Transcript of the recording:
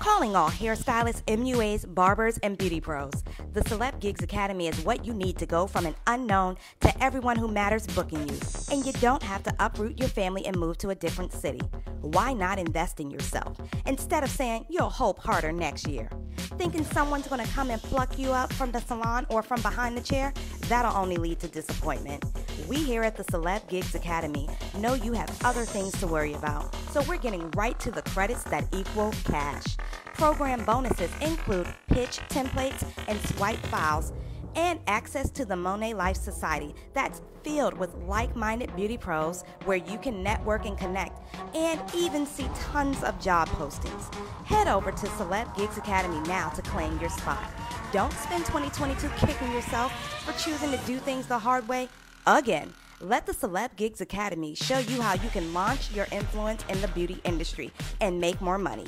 Calling all hairstylists, MUAs, barbers, and beauty pros. The Celeb Gigs Academy is what you need to go from an unknown to everyone who matters booking you. And you don't have to uproot your family and move to a different city. Why not invest in yourself instead of saying you'll hope harder next year? Thinking someone's gonna come and pluck you up from the salon or from behind the chair? That'll only lead to disappointment. We here at the Celeb Gigs Academy know you have other things to worry about, so we're getting right to the credits that equal cash. Program bonuses include pitch templates and swipe files and access to the Monae Life Society that's filled with like minded beauty pros where you can network and connect and even see tons of job postings. Head over to Celeb Gigs Academy now to claim your spot. Don't spend 2022 kicking yourself for choosing to do things the hard way again. Let the Celeb Gigs Academy show you how you can launch your influence in the beauty industry and make more money.